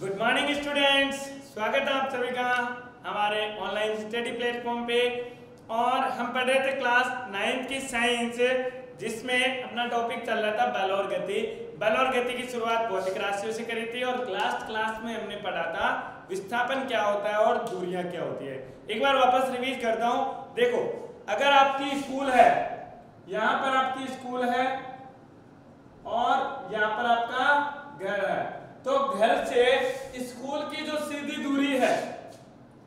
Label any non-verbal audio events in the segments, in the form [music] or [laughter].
Good morning students स्वागत है आप सभी का हमारे ऑनलाइन स्टडी प्लेटफॉर्म पे। और हम पढ़ रहे थे क्लास नाइन्थ की साइंस जिसमें अपना टॉपिक चल रहा था बल और गति। बल और गति की शुरुआत भौतिक राशियों से करी थी और लास्ट क्लास में हमने पढ़ा था विस्थापन क्या होता है और दूरियाँ क्या होती है। एक बार वापस रिवीज करता हूँ। देखो, अगर आपकी स्कूल है, यहाँ पर आपकी स्कूल है और यहाँ पर आपका घर है तो घर से स्कूल की जो सीधी दूरी है,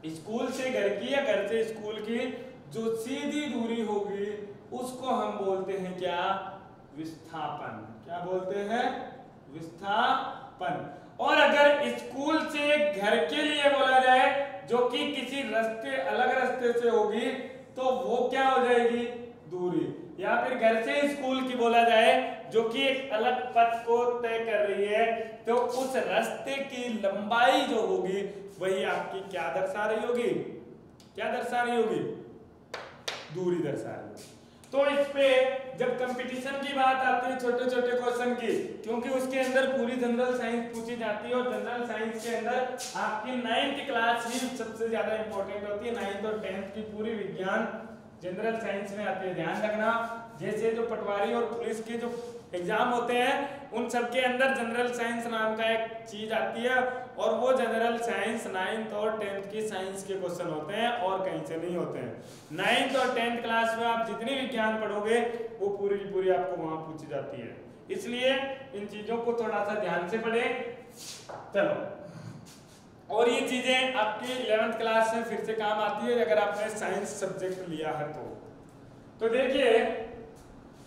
स्कूल से घर की या घर से स्कूल की जो सीधी दूरी होगी, उसको हम बोलते हैं क्या? विस्थापन। क्या बोलते हैं? विस्थापन। और अगर स्कूल से घर के लिए बोला जाए, जो कि किसी रास्ते, अलग रास्ते से होगी तो वो क्या हो जाएगी? दूरी। या फिर घर से स्कूल की बोला जाए, जो कि एक अलग पथ को तय कर रही है तो उस रास्ते की लंबाई जो होगी, वही आपकी क्या दर्शा रही होगी? क्या दर्शा रही होगी? दूरी दर्शा रही होगी। तो इस पे जब कंपटीशन की बात आती है छोटे छोटे क्वेश्चन की, क्योंकि उसके अंदर पूरी जनरल साइंस पूछी जाती है, और जनरल साइंस के अंदर आपकी नाइन्थ क्लास ही सबसे ज़्यादा इंपॉर्टेंट होती है नाइन्थ और टेंथ की पूरी विज्ञान जनरल साइंस में आती है। ध्यान रखना, जैसे जो पटवारी और पुलिस के जो एग्ज़ाम होते हैं, उन सब के अंदर जनरल साइंस नाम का एक चीज़ आती है और वो जनरल साइंस नाइन्थ और टेंथ की साइंस के क्वेश्चन होते हैं और कहीं से नहीं होते हैं। नाइन्थ और टेंथ क्लास में आप जितनी विज्ञान पढ़ोगे, वो पूरी की पूरी आपको वहाँ पूछी जाती है। इसलिए इन चीज़ों को थोड़ा सा ध्यान से पढ़े। चलो। और ये चीज़ें आपकी इलेवेंथ क्लास में फिर से काम आती है अगर आपने साइंस सब्जेक्ट लिया है तो। तो देखिए,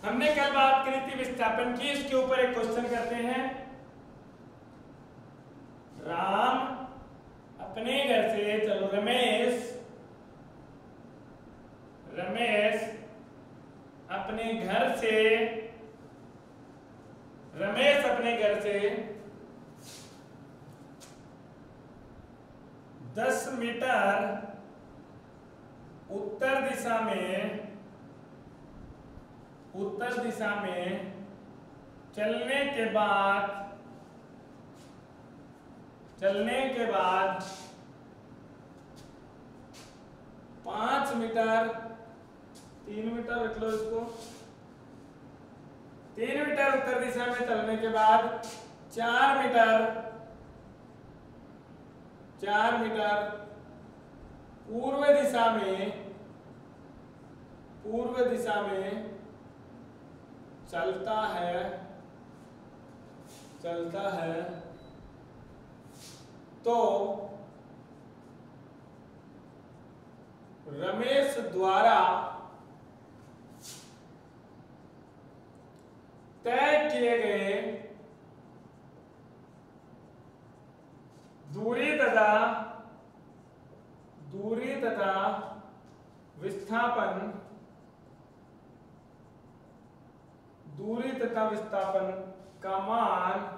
हमने कल बात करी थी विस्थापन की, इसके ऊपर एक क्वेश्चन करते हैं। राम अपने घर से, चलो, रमेश। रमेश अपने घर से, रमेश अपने घर से दस मीटर उत्तर दिशा में, उत्तर दिशा में चलने के बाद, चलने के बाद पाँच मीटर, तीन मीटर रख लो इसको। तीन मीटर उत्तर दिशा में चलने के बाद चार मीटर चार मीटर पूर्व दिशा में, पूर्व दिशा में चलता है चलता है तो रमेश द्वारा तय किए गए दूरी तथा दूरी तथा विस्थापन दूरी तथा विस्थापन का मान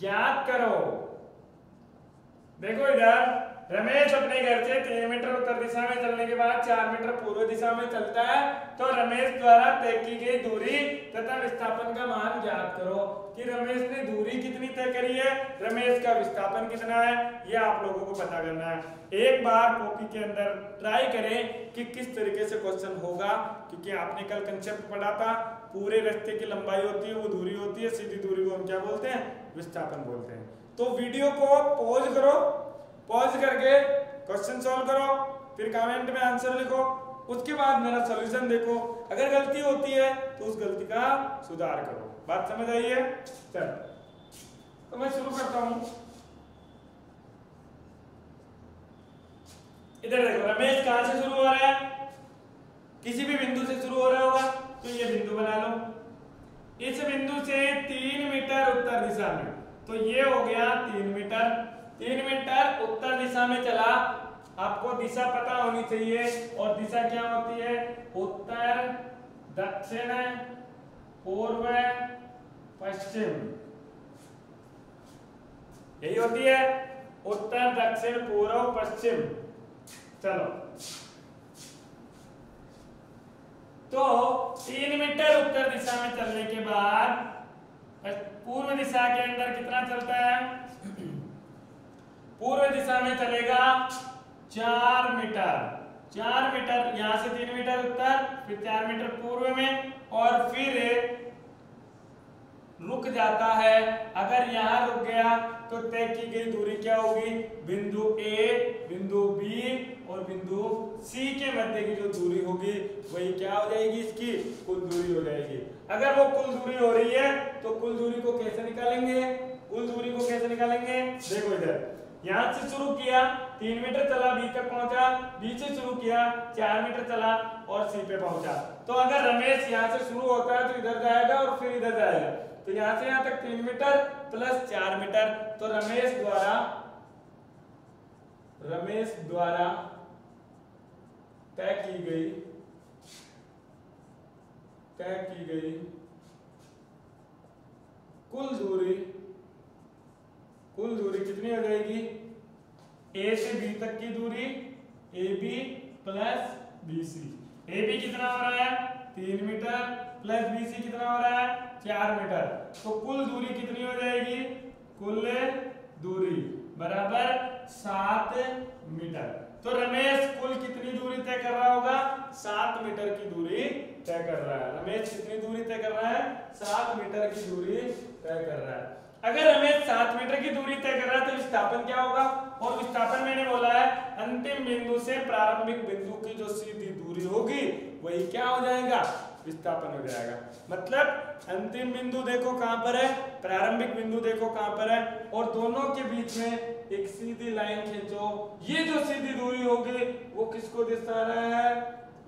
ज्ञात करो। देखो इधर। रमेश अपने घर से तीन मीटर उत्तर दिशा में चलने के बाद चार मीटर पूर्व दिशा में चलता है। तो रमेश द्वारा तय की गई दूरी तथा विस्थापन का मान ज्ञात करो कि रमेश ने दूरी कितनी तय करी है। रमेश का विस्थापन कितना है यह आप लोगों को पता करना है। एक बार कॉपी के अंदर ट्राई करें कि किस तरीके से क्वेश्चन होगा, क्योंकि आपने कल कंसेप्ट पढ़ा था। पूरे रास्ते की लंबाई होती है, वो दूरी होती है, सीधी दूरी को हम क्या बोलते हैं? विस्थापन बोलते हैं। तो वीडियो को पॉज करो पॉज करके क्वेश्चन सॉल्व करो, फिर कमेंट में आंसर लिखो, उसके बाद मेरा सोल्यूशन देखो। अगर गलती होती है तो उस गलती का सुधार करो। बात समझ आई है? चल। तो मैं शुरू करता हूँ। इधर देखो, रमेश कहाँ से शुरू हो रहा है? किसी भी बिंदु से शुरू हो रहा होगा तो ये बिंदु बना लो। इस बिंदु से तीन मीटर उत्तर दिशा में। तो ये हो गया तीन मीटर तीन मीटर उत्तर दिशा में चला। आपको दिशा पता होनी चाहिए। और दिशा क्या होती है? उत्तर, दक्षिण, पूर्व, पश्चिम। यही होती है। उत्तर, दक्षिण, पूर्व, पश्चिम। चलो। तो तीन मीटर उत्तर दिशा में चलने के बाद, पूर्व दिशा के अंदर कितना चलता है? पूर्व दिशा में चलेगा चार मीटर। चार मीटर, यहाँ से तीन मीटर उत्तर, फिर चार मीटर पूर्व में, और फिर रुक जाता है। अगर यहाँ रुक गया तो तय की गई दूरी क्या होगी? बिंदु ए बिंदु बी और बिंदु सी के मध्य की जो दूरी होगी, वही क्या हो जाएगी इसकी? कुल दूरी हो जाएगी। अगर वो कुल दूरी हो रही है तो कुल दूरी को कैसे निकालेंगे? कुल दूरी को कैसे निकालेंगे? देखो इधर। यहाँ से शुरू किया, तीन मीटर चला बी तक पहुँचा बी से शुरू किया, चार मीटर चला और सी पे पहुँचा। तो अगर रमेश यहाँ से शुरू होता है तो इधर जाएगा और फिर इधर जाएगा। तो यहाँ से यहाँ तक तीन मीटर प्लस चार मीटर। तो रमेश द्वारा रमेश द्वारा तय की गई, तय की गई कुल दूरी कुल दूरी कितनी हो जाएगी? ए से बी तक की दूरी A B plus B C A B कितना हो रहा है? तीन मीटर प्लस बी सी कितना हो रहा है? चार मीटर। तो कुल दूरी कितनी हो जाएगी? कुल दूरी बराबर सात मीटर। तो रमेश, कुल कितनी दूरी तय कर रहा होगा? सात मीटर की दूरी तय कर रहा है। रमेश, कितनी दूरी तय कर रहा है? सात मीटर की दूरी तय कर रहा है। अगर हमें सात मीटर की दूरी तय कर रहा है तो विस्थापन क्या होगा? और विस्थापन मैंने बोला है, अंतिम बिंदु से प्रारंभिक बिंदु की जो सीधी दूरी होगी, वही क्या हो जाएगा? विस्थापन हो जाएगा। मतलब अंतिम बिंदु देखो कहाँ पर है, प्रारंभिक बिंदु देखो कहाँ पर है, और दोनों के बीच में एक सीधी लाइन खींचो। ये जो सीधी दूरी होगी, वो किसको दर्शा रहा है?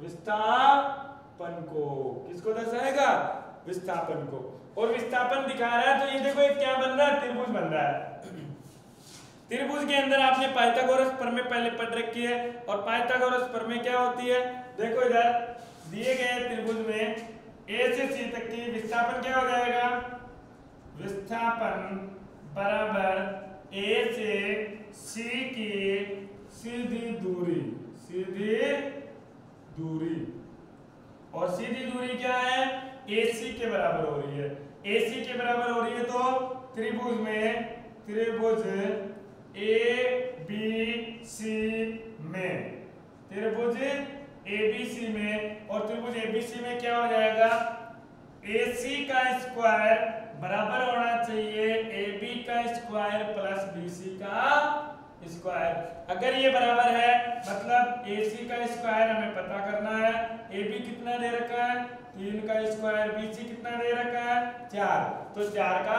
विस्थापन को। किसको दर्शाएगा? विस्थापन को। और विस्थापन दिखा रहा है तो ये देखो एक क्या बन रहा है? त्रिभुज बन रहा है। त्रिभुज के अंदर आपने पाइथागोरस प्रमेय पहले पढ़ रखी है, और पाइथागोरस प्रमेय क्या होती है? देखो इधर, दिए गए त्रिभुज में ए से सी तक की विस्थापन क्या हो जाएगा? विस्थापन बराबर ए से सी की सीधी दूरी सीधी दूरी। और सीधी दूरी क्या है? AC के बराबर हो रही है। AC के बराबर हो रही है तो त्रिभुज में, त्रिभुज ए बी सी में। त्रिभुज एबीसी में और त्रिभुज एबीसी में क्या हो जाएगा? AC का स्क्वायर बराबर होना चाहिए AB का स्क्वायर प्लस BC का स्क्वायर अगर ये बराबर है मतलब AC का स्क्वायर हमें पता करना है। AB कितना दे रखा है? तीन का स्क्वायर BC कितना दे रखा है? चार। तो चार का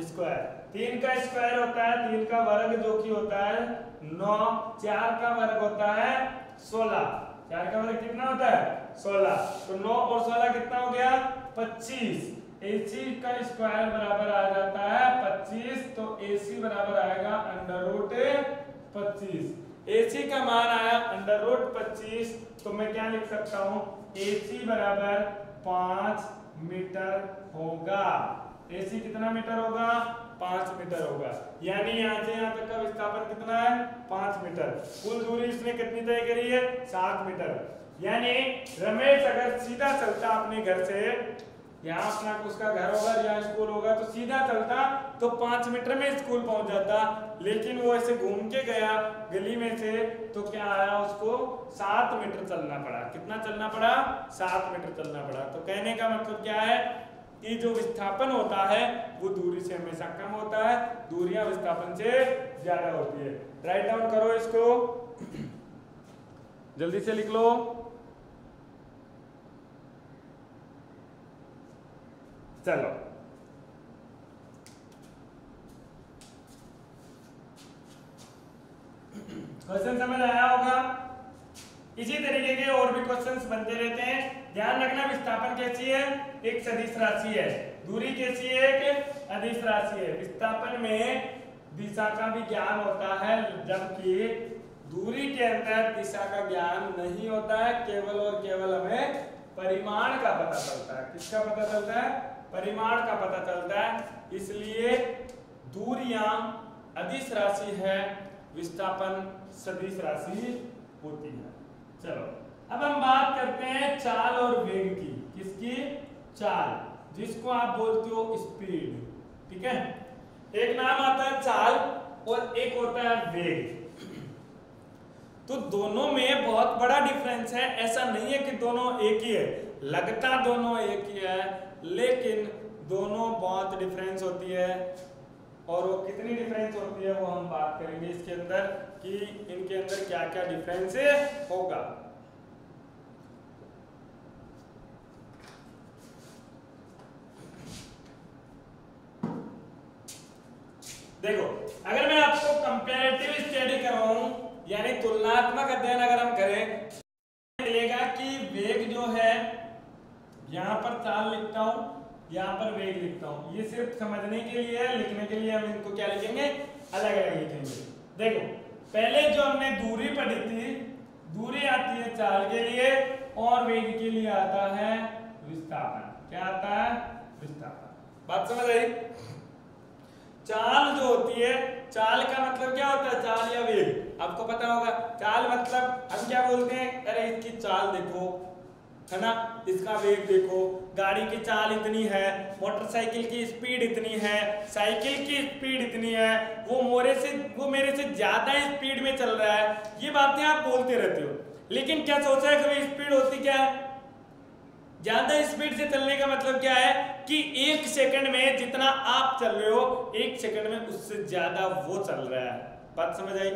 स्क्वायर। तीन का स्क्वायर होता है, तीन का वर्ग जो कि होता है, नौ। चार का वर्ग होता है, सोलह। चार का वर्ग कितना होता है? सोलह। तो नौ और सोलह कितना हो गया? पच्चीस। एसी का स्क्वायर बराबर आ जाता है पच्चीस तो एसी बराबर आएगा अंडर रूट पच्चीस। एसी का मान आया अंडर रूट पच्चीस तो मैं क्या लिख सकता हूँ? एसी बराबर पाँच मीटर होगा। एसी कितना मीटर होगा? पाँच मीटर होगा। यानी यहाँ से यहाँ तक का विस्थापन कितना है? पाँच मीटर। कुल दूरी इसने कितनी तय करी है? सात मीटर। यानी रमेश अगर सीधा चलता अपने घर से यहाँ अपना उसका घर होगा या स्कूल होगा तो सीधा चलता तो पाँच मीटर में स्कूल पहुँच जाता। लेकिन वो ऐसे घूम के गया, गली में से तो क्या आया उसको? सात मीटर चलना पड़ा। कितना चलना पड़ा? सात मीटर चलना पड़ा। तो कहने का मतलब क्या है? कि जो विस्थापन होता है, वो दूरी से हमेशा कम होता है, दूरियाँ विस्थापन से ज़्यादा होती है। राइट डाउन करो इसको। [clears throat] जल्दी से लिख लो। चलो। क्वेश्चन समझ आया होगा? इसी तरीके के और भी क्वेश्चंस बनते रहते हैं। ध्यान रखना, विस्थापन कैसी है? एक सदिश राशि है। दूरी कैसी है? एक अदिश राशि है। विस्थापन में दिशा का भी ज्ञान होता है, जबकि दूरी के अंदर दिशा का ज्ञान नहीं होता है। केवल और केवल हमें परिमाण का पता चलता है। किसका पता चलता है? परिमाण का पता चलता है। इसलिए दूरियाँ अदिश राशि है, विस्थापन सदिश राशि होती है। चलो, अब हम बात करते हैं चाल और वेग की। किसकी? चाल, जिसको आप बोलते हो स्पीड। ठीक है? एक नाम आता है चाल और एक होता है वेग। तो दोनों में बहुत बड़ा डिफरेंस है। ऐसा नहीं है कि दोनों एक ही है। लगता दोनों एक ही है लेकिन दोनों बहुत डिफरेंस होती है। और वो कितनी डिफरेंस होती है वो हम बात करेंगे इसके अंदर कि इनके अंदर क्या क्या डिफरेंस होगा। देखो, अगर मैं आपको कंपेरेटिव स्टडी करवाऊं, यानी तुलनात्मक अध्ययन अगर हम करें मिलेगा कि वेग जो है यहाँ पर चाल लिखता हूँ, यहाँ पर वेग लिखता हूँ। ये सिर्फ़ समझने के लिए है, लिखने के लिए हम इनको क्या लिखेंगे? अलग अलग लिखेंगे। देखो, पहले जो हमने दूरी पढ़ी थी, दूरी आती है चाल के लिए और वेग के लिए आता है विस्थापन। क्या आता है? विस्थापन। बात समझ आई? चाल जो होती है, चाल का मतलब क्या होता है? चाल या वेग। आपको पता होगा, चाल मतलब हम क्या बोलते हैं? अरे, इसकी चाल देखो। है ना? इसका वेग देखो। गाड़ी की चाल इतनी है, मोटरसाइकिल की स्पीड इतनी है, साइकिल की स्पीड इतनी है, वो मोरे से, वो मेरे से ज़्यादा स्पीड में चल रहा है। ये बातें आप बोलते रहते हो। लेकिन क्या सोचा है कभी स्पीड होती क्या है? ज़्यादा स्पीड से चलने का मतलब क्या है कि एक सेकंड में जितना आप चल रहे हो, एक सेकंड में उससे ज़्यादा वो चल रहा है। बात समझ आई?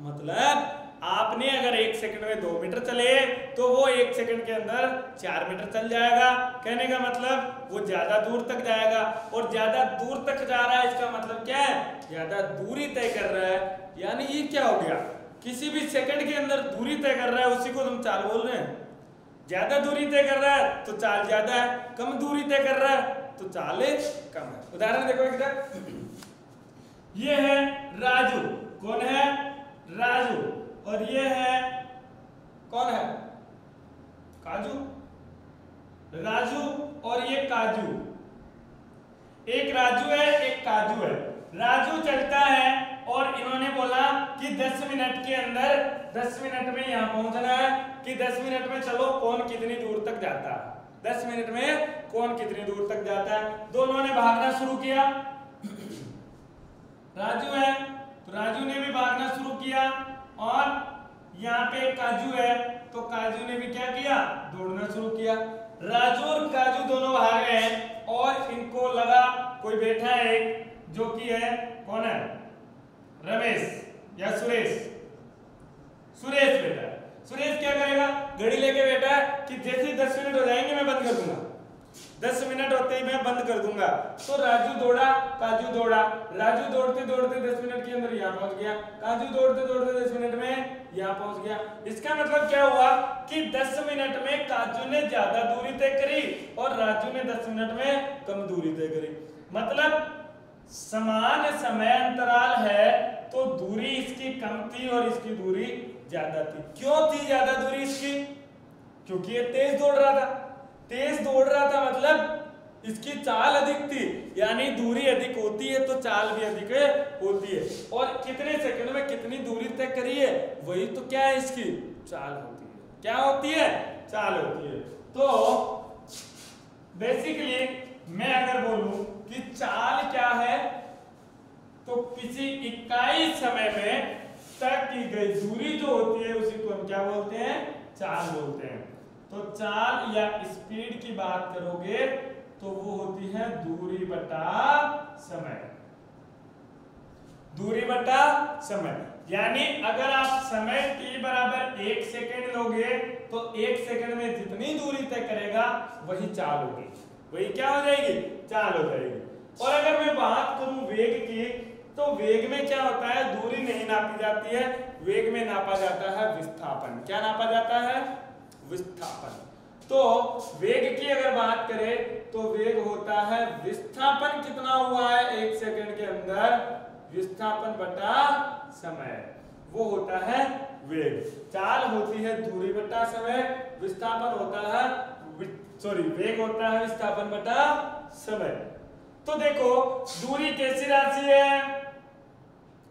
मतलब आपने अगर एक सेकंड में दो मीटर चले तो वो एक सेकंड के अंदर चार मीटर चल जाएगा। कहने का मतलब वो ज़्यादा दूर तक जाएगा। और ज़्यादा दूर तक जा रहा है, इसका मतलब क्या है? ज़्यादा दूरी तय कर रहा है। यानी ये क्या हो गया? किसी भी सेकंड के अंदर दूरी तय कर रहा है, उसी को तुम चाल बोल रहे हैं। ज़्यादा दूरी तय कर रहा है तो चाल ज़्यादा है। कम दूरी तय कर रहा है तो चाल कम है। उदाहरण देखो एक ये है राजू। कौन है? राजू। और ये है, कौन है? काजू। राजू और ये काजू। एक राजू है, एक काजू है। राजू चलता है और इन्होंने बोला कि 10 मिनट के अंदर 10 मिनट में यहाँ पहुँचना है कि 10 मिनट में चलो कौन कितनी दूर तक जाता। है 10 मिनट में कौन कितनी दूर तक जाता। है दोनों ने भागना शुरू किया। राजू है तो राजू ने भी भागना शुरू किया। और यहाँ पे काजू है तो काजू ने भी क्या किया? दौड़ना शुरू किया। राजू और काजू दोनों भाग रहे हैं और इनको लगा कोई बैठा है एक, जो कि है, कौन है? रमेश या सुरेश? सुरेश बेटा। सुरेश क्या करेगा? घड़ी लेके है कि जैसे दस मिनट हो जाएँगे मैं बंद कर दूँगा दस मिनट होते ही मैं बंद कर दूँगा। तो राजू दौड़ा, काजू दौड़ा। राजू दौड़ते दौड़ते दस मिनट के अंदर यहाँ पहुँच गया। काजू दौड़ते दौड़ते दस मिनट में यहाँ पहुँच गया। इसका मतलब क्या हुआ कि दस मिनट में काजू ने ज़्यादा दूरी तय करी और राजू ने दस मिनट में कम दूरी तय करी। मतलब समान समय अंतराल है तो दूरी इसकी कम थी और इसकी दूरी ज़्यादा थी। क्यों थी ज़्यादा दूरी इसकी? क्योंकि ये तेज दौड़ रहा था। तेज दौड़ रहा था मतलब इसकी चाल अधिक थी, यानी दूरी अधिक होती है तो चाल भी अधिक होती है। और कितने सेकंड में कितनी दूरी तय करी है, वही तो क्या है इसकी? चाल होती है। क्या होती है? चाल होती है। तो बेसिकली मैं अगर बोलूँ कि चाल क्या है तो किसी इकाई समय में तय की गई दूरी जो होती है, उसी को हम क्या बोलते हैं? चाल बोलते हैं। तो चाल या स्पीड की बात करोगे तो वो होती है दूरी बटा समय। दूरी बटा समय। यानी अगर आप समय t बराबर एक सेकेंड लोगे तो एक सेकेंड में जितनी दूरी तय करेगा, वही चाल होगी। वही क्या हो जाएगी? चाल हो जाएगी। और अगर मैं बात करूँ वेग की तो वेग में क्या होता है? दूरी नहीं नापी जाती है। वेग में नापा जाता है विस्थापन। क्या नापा जाता है? विस्थापन। तो वेग की अगर बात करें तो वेग होता है विस्थापन कितना हुआ है? एक सेकंड के अंदर विस्थापन बटा समय। वो होता है वेग। चाल होती है दूरी बटा समय, विस्थापन होता है सॉरी वेग होता है विस्थापन बटा समय। तो देखो, दूरी कैसी राशि है?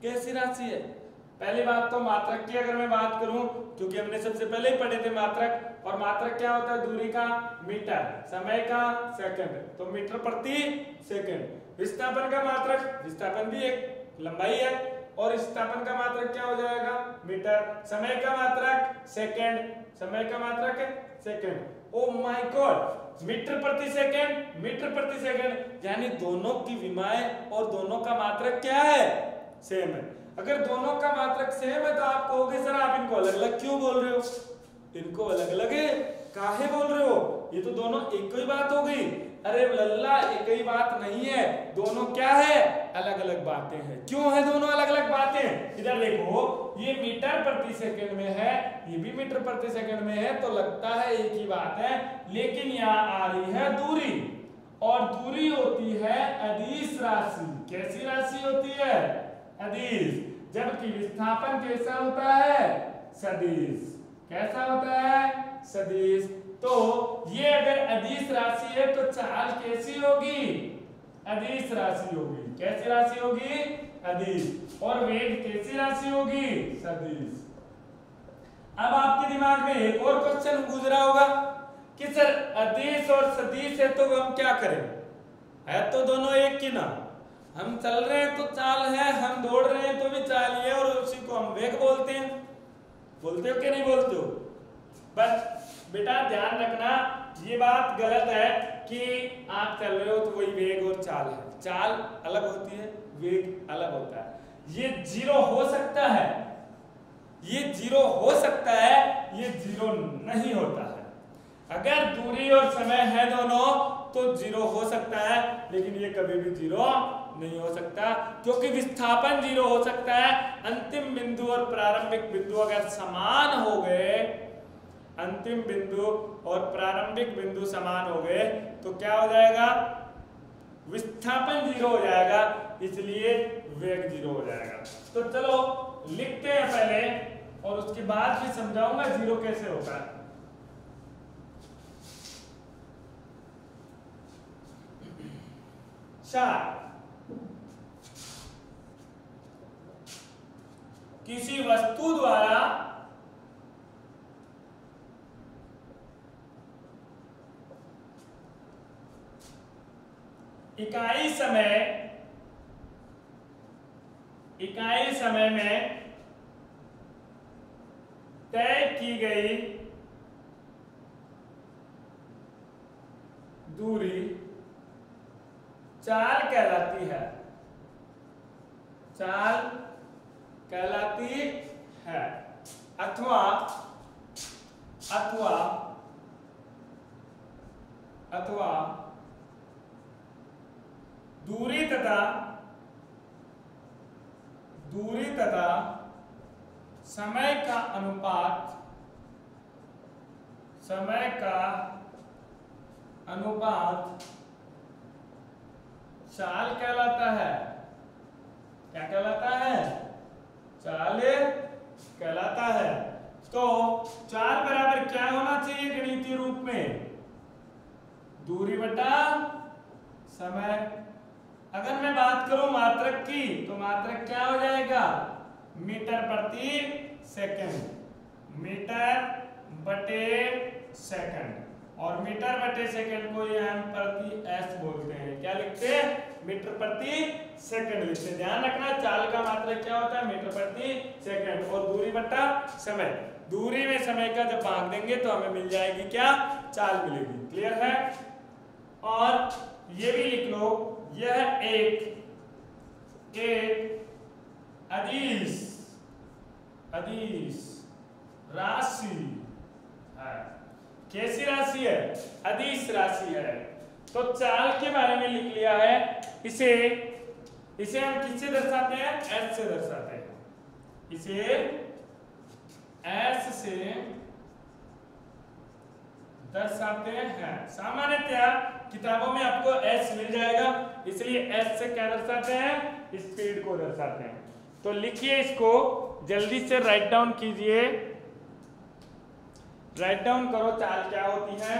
कैसी राशि है? पहली बात तो मात्रक की अगर मैं बात करूँ, क्योंकि हमने सबसे पहले ही पढ़े थे मात्रक, और मात्रक क्या होता है? दूरी का मीटर, समय का सेकंड। तो मीटर प्रति सेकंड। विस्थापन का मात्रक, विस्थापन भी एक लंबाई है, और स्थापन का मात्रक क्या हो जाएगा? मीटर। समय का मात्रक, सेकंड। समय का मात्रक, second. O my god! Metre प्रति सेकंड, मीटर प्रति सेकंड। यानी दोनों की विमाएँ और दोनों का मात्रक क्या है? सेम है। अगर दोनों का मात्रक सेम है तो आप कहोगे, सर, आप इनको अलग अलग क्यों बोल रहे हो? इनको अलग अलग है। काहे बोल रहे हो? ये तो दोनों एक ही बात हो गई। अरे लल्ला, एक ही बात नहीं है। दोनों क्या है? अलग अलग बातें हैं। क्यों है दोनों अलग अलग बातें? इधर देखो, ये मीटर प्रति सेकंड में है, ये भी मीटर प्रति सेकंड में है तो लगता है एक ही बात है। लेकिन यहाँ आ रही है दूरी। और दूरी होती है अदिश राशि। कैसी राशि होती है? अदिश जबकि विस्थापन कैसा होता है? सदिश। कैसा होता है? सदिश। तो ये अगर अदिश राशि है तो चाल कैसी होगी? अदिश राशि होगी। कैसी राशि होगी? अदिश। और वेग कैसी राशि होगी? सदिश। अब आपके दिमाग में एक और क्वेश्चन गुजरा होगा कि सर, अदिश और सदिश है तो हम क्या करें? है तो दोनों एक ही ना? हम चल रहे हैं तो चाल है, हम दौड़ रहे हैं तो भी चाल ही है, और उसी को हम वेग बोलते हैं। बोलते हो कि नहीं बोलते हो? बस बेटा ध्यान रखना, ये बात गलत है कि आप चल रहे हो तो वही वेग और चाल है। चाल अलग होती है, वेग अलग होता है। ये ज़ीरो हो सकता है, ये ज़ीरो हो सकता है, ये ज़ीरो नहीं होता है। अगर दूरी और समय है दोनों तो ज़ीरो हो सकता है, लेकिन ये कभी भी ज़ीरो नहीं हो सकता, क्योंकि विस्थापन ज़ीरो हो सकता है। अंतिम बिंदु और प्रारंभिक बिंदु अगर समान हो गए, अंतिम बिंदु और प्रारंभिक बिंदु समान हो गए तो क्या हो जाएगा? विस्थापन ज़ीरो हो जाएगा, इसलिए वेग ज़ीरो हो जाएगा। तो चलो, लिखते हैं पहले, और उसके बाद भी समझाऊँगा ज़ीरो कैसे होता है। चार। किसी वस्तु द्वारा इकाई समय इकाई समय में तय की गई दूरी चाल कहलाती है चाल कहलाती है अथवा अथवा अथवा दूरी तथा दूरी तथा समय का अनुपात समय का अनुपात चाल कहलाता है। क्या कहलाता है? चाल कहलाता है। तो चाल बराबर क्या होना चाहिए गणितीय रूप में? दूरी बटा समय। अगर मैं बात करूँ मात्रक की तो मात्रक क्या हो जाएगा? मीटर प्रति सेकंड। मीटर बटे सेकंड और मीटर बटे सेकंड को ये हम प्रति एस बोलते हैं। क्या लिखते हैं? मीटर प्रति सेकंड लिखते ध्यान रखना, चाल का मात्रक क्या होता है? मीटर प्रति सेकंड और दूरी बटा समय। दूरी में समय का जब भाग देंगे तो हमें मिल जाएगी क्या? चाल मिलेगी। क्लियर है? और ये भी लिख लो। यह एक एक अदीस अदीस राशि है। कैसी राशि है? अदीस राशि है। तो चाल के बारे में लिख लिया है। इसे इसे हम किससे दर्शाते हैं? एस से दर्शाते हैं। इसे एस से दर्शाते हैं। सामान्यतया किताबों में आपको एस मिल जाएगा। इसलिए एस से क्या दर्शाते हैं? स्पीड को दर्शाते हैं। तो लिखिए इसको। जल्दी से राइट डाउन कीजिए। राइट डाउन करो चाल क्या होती है।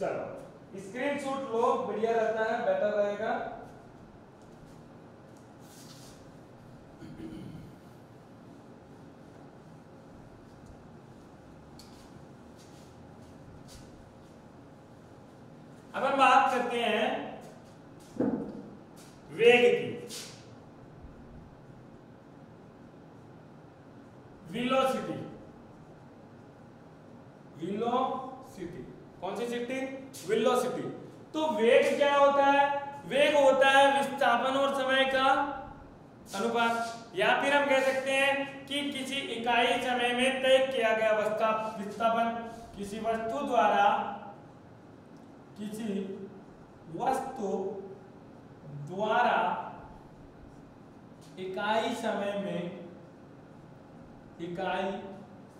चलो स्क्रीनशॉट लो, बढ़िया रहता है बेटर रहेगा। अब हम बात करते हैं वेग की विलोसिटी विलोसिटी कौन सी सिटी विलोसिटी तो वेग क्या होता है वेग होता है विस्थापन और समय का अनुपात या फिर हम कह सकते हैं कि किसी इकाई समय में तय किया गया विस्थापन किसी वस्तु द्वारा किसी वस्तु द्वारा इकाई समय में, इकाई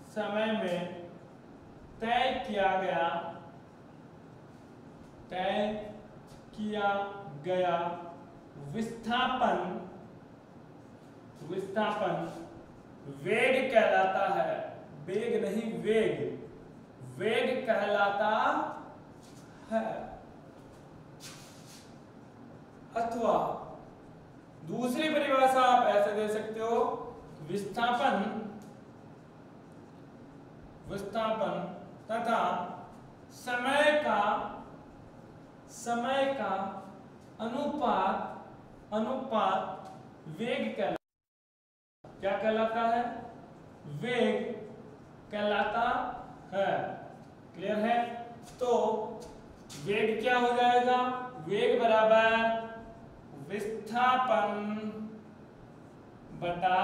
समय में तय किया गया, तय किया गया विस्थापन विस्थापन वेग कहलाता है। वेग नहीं वेग वेग कहलाता है। अथवा दूसरी परिभाषा आप ऐसे दे सकते हो। विस्थापन विस्थापन तथा समय का समय का अनुपात अनुपात वेग कहलाता क्या कहलाता है? वेग कहलाता है। क्लियर है? तो वेग क्या हो जाएगा? वेग बराबर विस्थापन बटा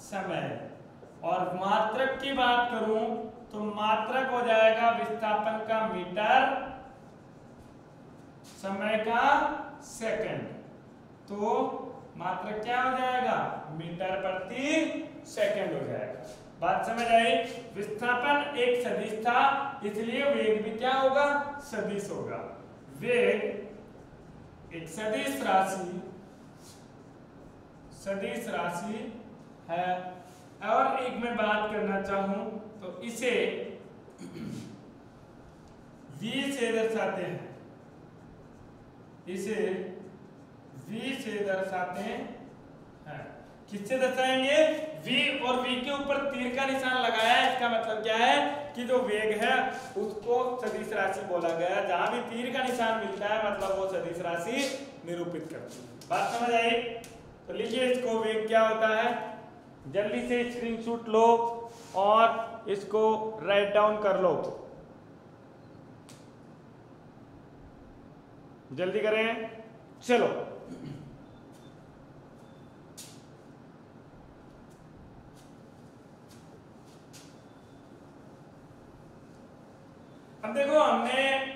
समय। और मात्रक की बात करूँ तो मात्रक हो जाएगा विस्थापन का मीटर, समय का सेकंड। तो मात्र क्या हो जाएगा? मीटर प्रति सेकंड हो जाएगा। बात समझ आई? विस्थापन एक सदिश था, इसलिए वेग भी क्या होगा? सदिश होगा। वेग एक सदिश राशि सदिश राशि है। और एक मैं बात करना चाहूँ तो इसे [clears throat] वी से दर्शाते हैं। इसे वी से दर्शाते हैं। किससे दर्शाएँगे? वी और वी के ऊपर तीर का निशान लगाया है, इसका मतलब क्या है? कि जो वेग है, उसको सदिश राशि बोला गया जहाँ भी तीर का निशान मिलता है मतलब वो सदिश राशि निरूपित करती है। बात समझ आई? तो लिखिए इसको, वेग क्या होता है? जल्दी से स्क्रीनशॉट लो और इसको राइट डाउन कर लो। जल्दी करें? चलो। अब देखो, हमने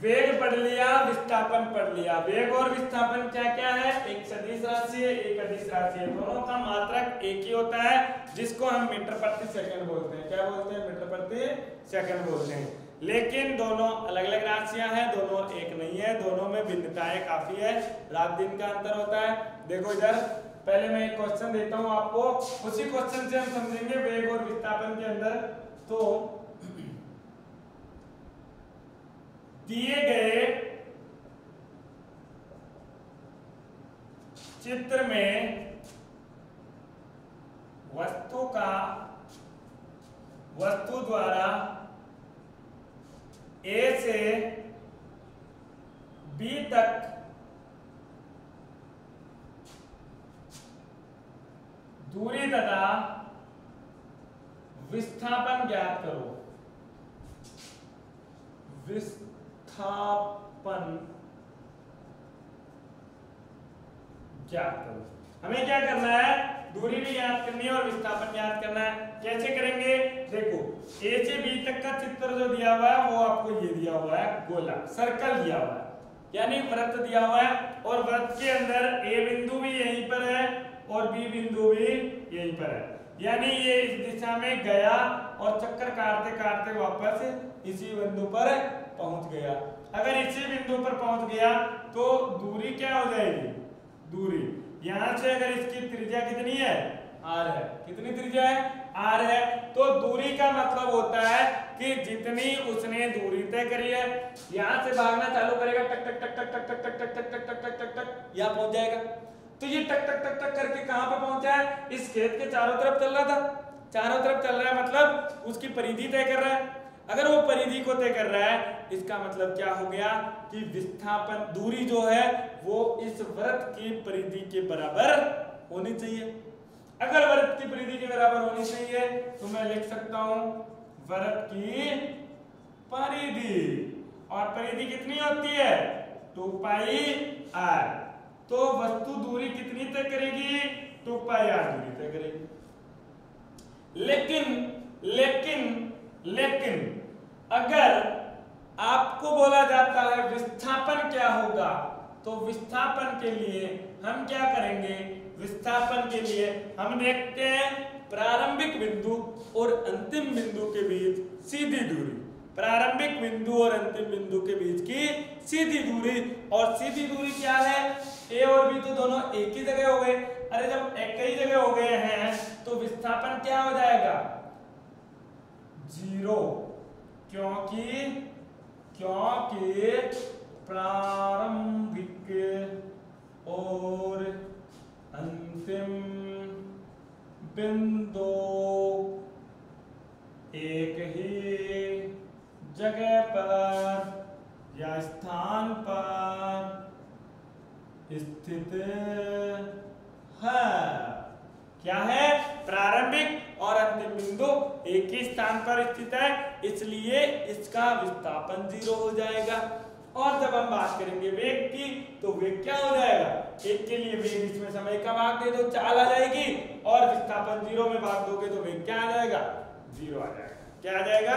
वेग पढ़ लिया, विस्थापन पढ़ लिया। वेग और विस्थापन क्या क्या है? एक सदिश राशि है, एक अदिश राशि है। दोनों का मात्रक एक ही होता है, जिसको हम मीटर प्रति सेकंड बोलते हैं। क्या बोलते हैं? मीटर प्रति सेकंड बोलते हैं। लेकिन दोनों अलग अलग राशियाँ हैं, दोनों एक नहीं है, दोनों में भिन्नताएँ काफ़ी है। रात दिन का अंतर होता है। देखो इधर, पहले मैं एक क्वेश्चन देता हूँ आपको। उसी क्वेश्चन से हम समझेंगे वेग और विस्थापन के अंदर। तो दिए गए चित्र में वस्तु का, वस्तु द्वारा ए से बी तक दूरी तथा विस्थापन ज्ञात करो। विस्थापन ज्ञात करो। हमें क्या करना है? दूरी भी याद करनी है और विस्थापन याद करना है। कैसे करेंगे? देखो ए से बी तक का चित्र जो दिया हुआ है, वो आपको ये दिया हुआ है, गोला सर्कल दिया हुआ है। यानी वृत्त दिया हुआ है और वृत्त के अंदर ए बिंदु भी यहीं पर है और बी बिंदु भी यहीं पर है। यानी ये इस दिशा में गया और चक्कर काटते काटते वापस इसी बिंदु पर पहुँच गया अगर इसी बिंदु पर पहुँच गया तो दूरी क्या हो जाएगी दूरी यहाँ से अगर इसकी त्रिज्या कितनी है आर है कितनी त्रिज्या है आर है तो दूरी का मतलब होता है कि जितनी उसने दूरी तय करी है यहाँ से भागना चालू करेगा टक टक टक टक टक टक टक टक टक टक टक टक टक यहाँ पहुँच जाएगा तो ये टक टक टक टक करके कहाँ पे पहुँचा है इस खेत के चारों तरफ़ चल रहा था चारों तरफ़ चल रहा है मतलब उसकी परिधि तय कर रहा है अगर वो परिधि को तय कर रहा है, इसका मतलब क्या हो गया कि विस्थापन दूरी जो है, वो इस व्रत की परिधि के बराबर होनी चाहिए। अगर वृत्त की परिधि के बराबर होनी चाहिए तो मैं लिख सकता हूँ वृत्त की परिधि। और परिधि कितनी होती है? Two pi R. तो वस्तु दूरी कितनी तय करेगी? टू पाई आर दूरी तय करेगी। लेकिन लेकिन लेकिन अगर आपको बोला जाता है विस्थापन क्या होगा तो विस्थापन के लिए हम क्या करेंगे? विस्थापन के लिए हम देखते हैं प्रारंभिक बिंदु और अंतिम बिंदु के बीच सीधी दूरी। प्रारंभिक बिंदु और अंतिम बिंदु के बीच की सीधी दूरी। और सीधी दूरी क्या है? ए और बी तो दोनों एक ही जगह हो गए। अरे जब एक ही जगह हो गए हैं तो विस्थापन क्या हो जाएगा? ज़ीरो। क्योंकि क्योंकि प्रारंभिक और अंतिम बिंदु एक ही जगह पर या स्थान पर स्थित है। क्या है? प्रारंभिक और अंतिम बिंदु। एक ही स्थान पर स्थित है, इसलिए इसका विस्थापन ज़ीरो हो जाएगा। और जब हम बात करेंगे वेग की तो वेग क्या हो जाएगा? एक के लिए वेग इसमें समय का भाग दे दो, चाल आ जाएगी। और विस्थापन ज़ीरो में भाग दोगे तो वेग क्या आ जाएगा? ज़ीरो आ जाएगा। क्या आ जाएगा?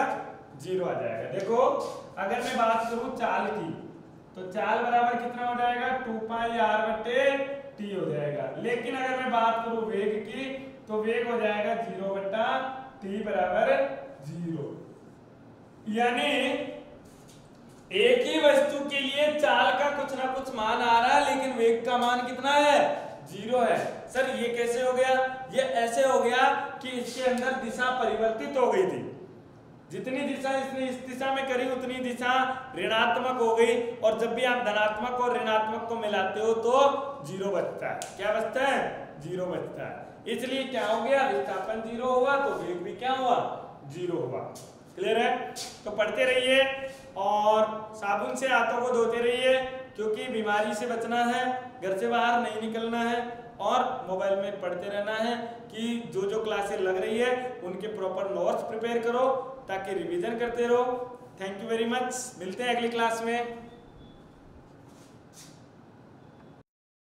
ज़ीरो आ जाएगा। देखो, अगर मैं बात करूँ चाल की तो चाल बराबर कितना हो जाएगा? टू पाई आर बटे टी हो जाएगा। लेकिन अगर मैं बात करूँ वेग की तो वेग हो जाएगा ज़ीरो बट्टा टी बराबर ज़ीरो। यानी एक ही वस्तु के लिए चाल का कुछ ना कुछ मान आ रहा है, लेकिन वेग का मान कितना है? ज़ीरो है। सर, ये कैसे हो गया? ये ऐसे हो गया कि इसके अंदर दिशा परिवर्तित हो गई थी। जितनी दिशा इसने इस दिशा में करी, उतनी दिशा ऋणात्मक हो गई। और जब भी आप धनात्मक और ऋणात्मक को मिलाते हो तो ज़ीरो बचता है। क्या बचता है? ज़ीरो बचता है। इसलिए क्या हो गया? विस्थापन ज़ीरो हुआ तो वेग भी क्या हुआ? ज़ीरो हुआ। क्लियर है? तो पढ़ते रहिए और साबुन से हाथों को धोते रहिए, क्योंकि बीमारी से बचना है, घर से बाहर नहीं निकलना है और मोबाइल में पढ़ते रहना है कि जो जो क्लासेस लग रही है, उनके प्रॉपर नोट्स प्रिपेयर करो, ताकि रिवीजन करते रहो। थैंक यू वेरी मच मिलते हैं अगली क्लास में।